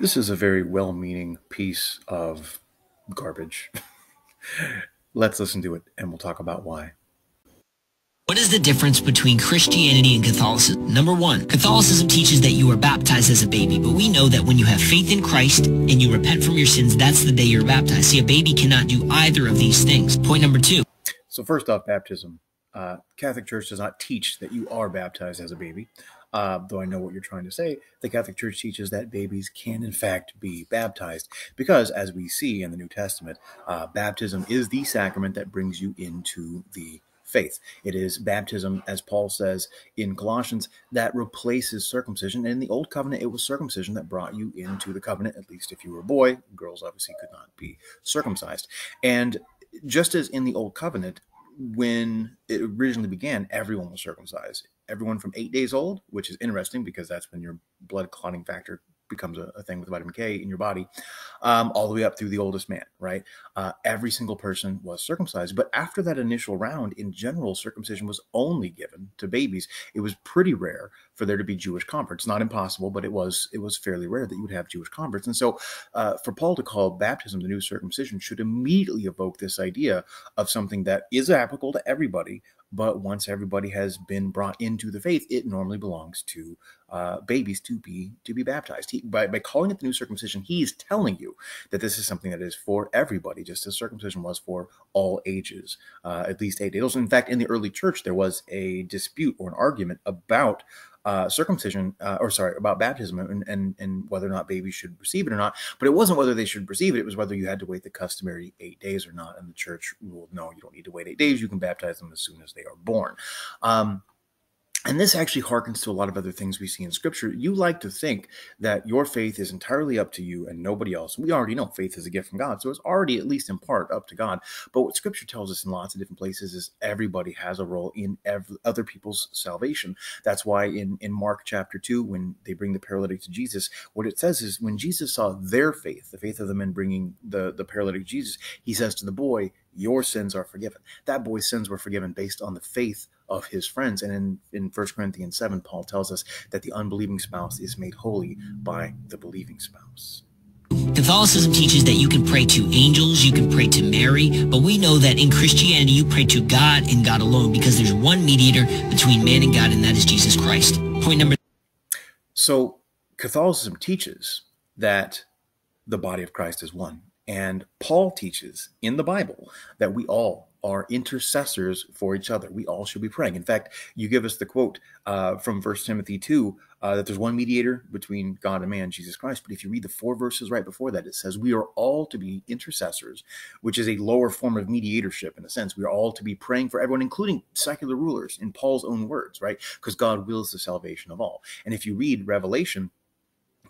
This is a very well meaning piece of garbage. Let's listen to it and we'll talk about why. What is the difference between Christianity and Catholicism? Number one, Catholicism teaches that you are baptized as a baby, but we know that when you have faith in Christ and you repent from your sins, that's the day you're baptized. See, a baby cannot do either of these things. Point number two. So, first off, baptism. Uh, Catholic Church does not teach that you are baptized as a baby. Uh, though I know what you're trying to say, the Catholic Church teaches that babies can, in fact, be baptized because, as we see in the New Testament, uh, baptism is the sacrament that brings you into the faith. It is baptism, as Paul says in Colossians, that replaces circumcision. And in the Old Covenant, it was circumcision that brought you into the covenant, at least if you were a boy. Girls obviously could not be circumcised. And just as in the Old Covenant, when it originally began, everyone was circumcised. Everyone from eight days old, which is interesting because that's when your blood clotting factor becomes a, a, thing with vitamin K in your body, um, all the way up through the oldest man, right? Uh, every single person was circumcised. But after that initial round, in general, circumcision was only given to babies. It was pretty rare for there to be Jewish converts. Not impossible, but it was it was fairly rare that you would have Jewish converts. And so, uh, for Paul to call baptism the new circumcision should immediately evoke this idea of something that is applicable to everybody, but once everybody has been brought into the faith, it normally belongs to uh, babies to be to be baptized. He, by, by calling it the new circumcision, he is telling you that this is something that is for everybody, just as circumcision was for all ages, uh, at least eight days. In fact, in the early church, there was a dispute or an argument about uh, circumcision, uh, or sorry, about baptism and, and, and whether or not babies should receive it or not. But it wasn't whether they should receive it; it was whether you had to wait the customary eight days or not. And the church ruled, no, you don't need to wait eight days. You can baptize them as soon as they are born. Um, and this actually harkens to a lot of other things we see in scripture. You like to think that your faith is entirely up to you and nobody else. We already know faith is a gift from God. So it's already, at least in part, up to God. But what scripture tells us in lots of different places is everybody has a role in other people's salvation. That's why in, in Mark chapter 2, when they bring the paralytic to Jesus, what it says is when Jesus saw their faith, the faith of the men bringing the, the paralytic to Jesus, he says to the boy, Your sins are forgiven. That boy's sins were forgiven based on the faith of his friends. And in, in 1 Corinthians 7, Paul tells us that the unbelieving spouse is made holy by the believing spouse. Catholicism teaches that you can pray to angels, you can pray to Mary, but we know that in Christianity you pray to God and God alone because there's one mediator between man and God, and that is Jesus Christ. Point number. So Catholicism teaches that the body of Christ is one. And Paul teaches in the Bible that we all are intercessors for each other. We all should be praying. In fact, you give us the quote uh, from First Timothy 2 uh, that there's one mediator between God and man, Jesus Christ. But if you read the four verses right before that, it says we are all to be intercessors, which is a lower form of mediatorship in a sense. We are all to be praying for everyone, including secular rulers, in Paul's own words, right? Because God wills the salvation of all. And if you read Revelation,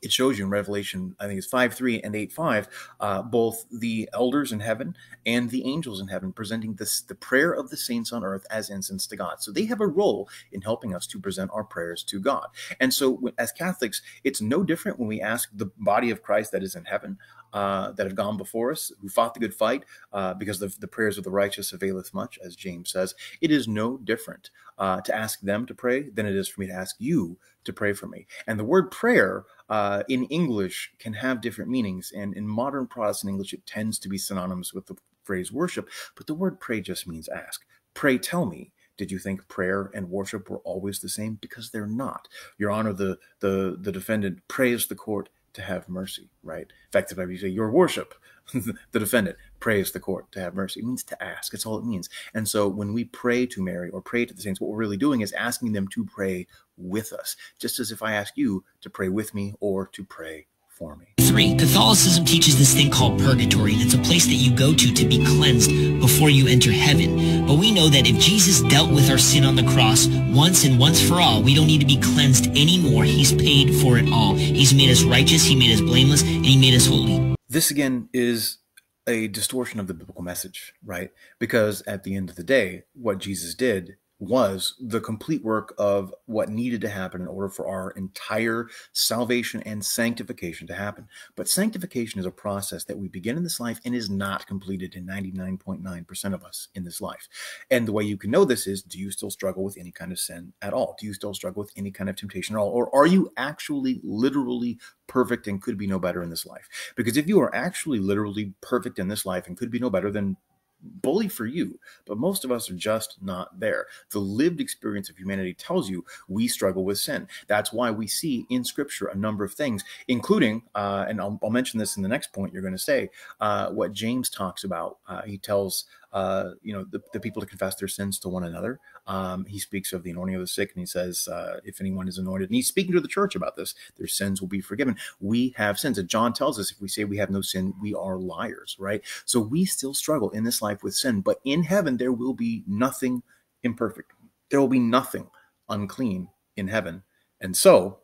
it shows you in Revelation, I think it's 5 3 and 8 5, uh, both the elders in heaven and the angels in heaven presenting this, the prayer of the saints on earth as incense to God. So they have a role in helping us to present our prayers to God. And so, as Catholics, it's no different when we ask the body of Christ that is in heaven uh, that have gone before us, who fought the good fight, uh, because the, the, prayers of the righteous availeth much, as James says. It is no different uh, to ask them to pray than it is for me to ask you to pray for me. And the word prayer uh, in English can have different meanings. And in modern Protestant English, it tends to be synonymous with the phrase worship. But the word pray just means ask. Pray tell me. Did you think prayer and worship were always the same? Because they're not. Your Honor, the the the defendant prays the court to have mercy, right? Effectively, you say, Your worship, the defendant, prays the court to have mercy. It means to ask. It's all it means. And so when we pray to Mary or pray to the saints, what we're really doing is asking them to pray with us, just as if I ask you to pray with me or to pray for me. Three, Catholicism teaches this thing called purgatory, and it's a place that you go to to be cleansed before you enter heaven. But we know that if Jesus dealt with our sin on the cross once and once for all, we don't need to be cleansed anymore. He's paid for it all. He's made us righteous, he made us blameless, and he made us holy. This again is a distortion of the biblical message, right? Because at the end of the day, what Jesus did was the complete work of what needed to happen in order for our entire salvation and sanctification to happen. But sanctification is a process that we begin in this life and is not completed in 99.9% of us in this life. And the way you can know this is do you still struggle with any kind of sin at all? Do you still struggle with any kind of temptation at all? Or are you actually literally perfect and could be no better in this life? Because if you are actually literally perfect in this life and could be no better, then bully for you, but most of us are just not there. The lived experience of humanity tells you we struggle with sin. That's why we see in Scripture a number of things, including, uh, and I'll, I'll, mention this in the next point you're going to say, uh, what James talks about. Uh, he tells uh, you know, the, the, people to confess their sins to one another. Um, he speaks of the anointing of the sick, and he says, uh, if anyone is anointed, and he's speaking to the church about this, their sins will be forgiven. We have sins. And John tells us if we say we have no sin, we are liars, right? So we still struggle in this life with sin, but in heaven, there will be nothing imperfect. There will be nothing unclean in heaven. And so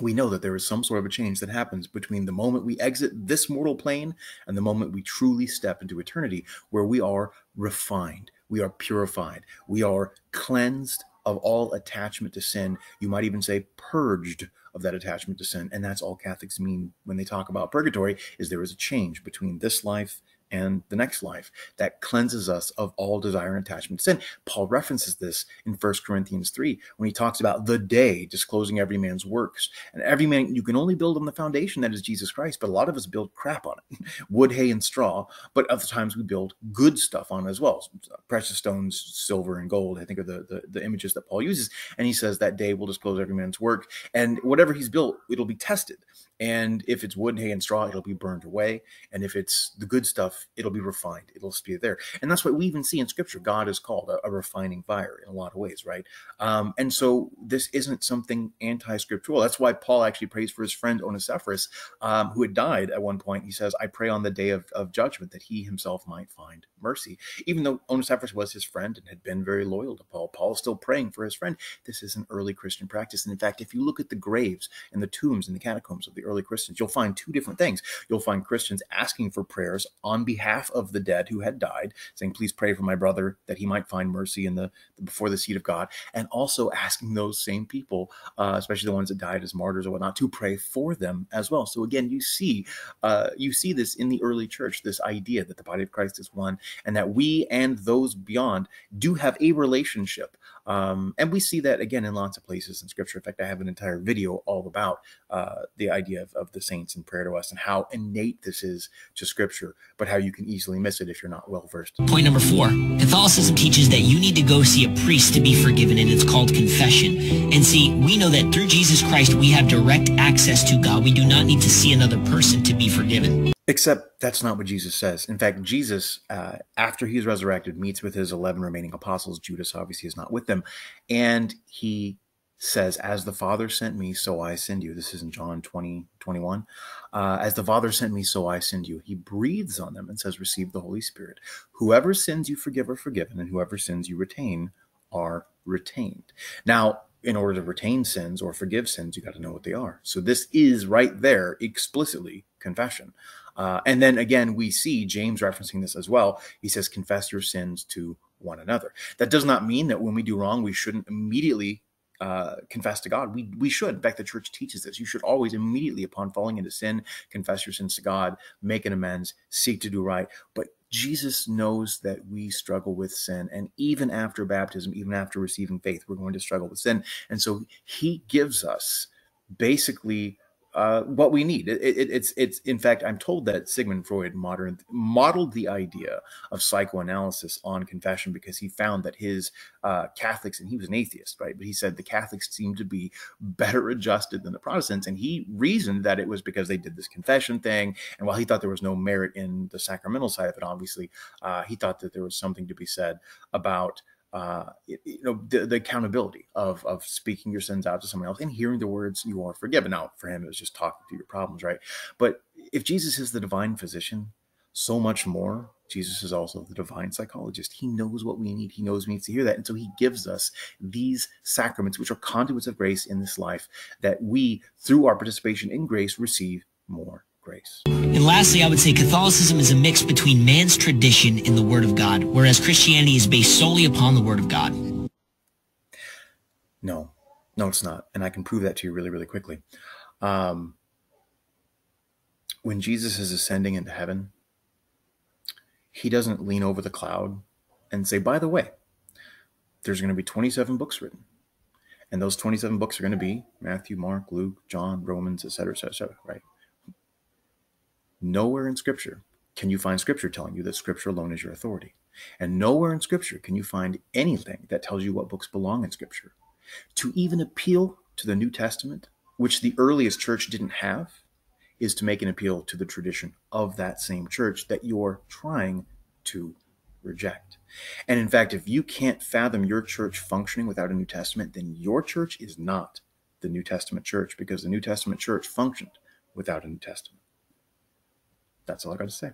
we know that there is some sort of a change that happens between the moment we exit this mortal plane and the moment we truly step into eternity, where we are refined, we are purified, we are cleansed of all attachment to sin. You might even say purged of that attachment to sin. And that's all Catholics mean when they talk about purgatory is there is a change between this life and the next life that cleanses us of all desire and attachment sin. Paul references this in 1 Corinthians 3 when he talks about the day disclosing every man's works. And every man, you can only build on the foundation that is Jesus Christ, but a lot of us build crap on it wood, hay, and straw. But other times we build good stuff on as well precious stones, silver, and gold. I think are the, the, the images that Paul uses. And he says that day will disclose every man's work. And whatever he's built, it'll be tested. And if it's wood, hay, and straw, it'll be burned away. And if it's the good stuff, it'll be refined. It'll be there. And that's what we even see in scripture. God is called a, a refining fire in a lot of ways, right? Um, and so this isn't something anti-scriptural. That's why Paul actually prays for his friend Onesiphorus, um, who had died at one point. He says, I pray on the day of, of judgment that he himself might find mercy. Even though Onesiphorus was his friend and had been very loyal to Paul, Paul is still praying for his friend. This is an early Christian practice. And in fact, if you look at the graves and the tombs and the catacombs of the early Christians, you'll find two different things. You'll find Christians asking for prayers on behalf of the dead who had died, saying, "Please pray for my brother that he might find mercy in the before the seat of God," and also asking those same people, uh, especially the ones that died as martyrs or whatnot, to pray for them as well. So again, you see, uh, you see this in the early church, this idea that the body of Christ is one, and that we and those beyond do have a relationship. Um, and we see that again in lots of places in Scripture. In fact, I have an entire video all about uh, the idea of, of the saints and prayer to us and how innate this is to Scripture, but how you can easily miss it if you're not well versed. Point number four Catholicism teaches that you need to go see a priest to be forgiven, and it's called confession. And see, we know that through Jesus Christ, we have direct access to God. We do not need to see another person to be forgiven. Except that's not what Jesus says. In fact, Jesus, uh, after he's resurrected, meets with his 11 remaining apostles. Judas obviously is not with them. And he says, As the Father sent me, so I send you. This is in John 20, 21. Uh, As the Father sent me, so I send you. He breathes on them and says, Receive the Holy Spirit. Whoever sins you forgive are forgiven, and whoever sins you retain are retained. Now, in order to retain sins or forgive sins, you got to know what they are. So this is right there explicitly confession. Uh, and then again, we see James referencing this as well. He says, confess your sins to one another. That does not mean that when we do wrong, we shouldn't immediately uh, confess to God. We, we should. In fact, the church teaches this. You should always immediately, upon falling into sin, confess your sins to God, make an amends, seek to do right. But Jesus knows that we struggle with sin. And even after baptism, even after receiving faith, we're going to struggle with sin. And so he gives us basically uh, what we need. It, it, it's it's in fact, I'm told that Sigmund Freud modern, modeled the idea of psychoanalysis on confession because he found that his uh, Catholics and he was an atheist, right? But he said the Catholics seemed to be better adjusted than the Protestants, and he reasoned that it was because they did this confession thing. And while he thought there was no merit in the sacramental side of it, obviously, uh, he thought that there was something to be said about uh, you know the, the, accountability of of speaking your sins out to someone else and hearing the words you are forgiven. Now for him it was just talking through your problems right? But if jesus is the divine physician so much more jesus is also the divine psychologist. He knows what we need. He knows we need to hear that. And so he gives us these sacraments which are conduits of grace in this life that we through our participation in grace receive more grace. And lastly, I would say Catholicism is a mix between man's tradition and the Word of God, whereas Christianity is based solely upon the Word of God. No, no, it's not. And I can prove that to you really, really quickly. Um, when Jesus is ascending into heaven, he doesn't lean over the cloud and say, by the way, there's going to be 27 books written. And those 27 books are going to be Matthew, Mark, Luke, John, Romans, etc., etc., etc., right? Nowhere in Scripture can you find Scripture telling you that Scripture alone is your authority. And nowhere in Scripture can you find anything that tells you what books belong in Scripture. To even appeal to the New Testament, which the earliest church didn't have, is to make an appeal to the tradition of that same church that you're trying to reject. And in fact, if you can't fathom your church functioning without a New Testament, then your church is not the New Testament church because the New Testament church functioned without a New Testament. That's all I got to say.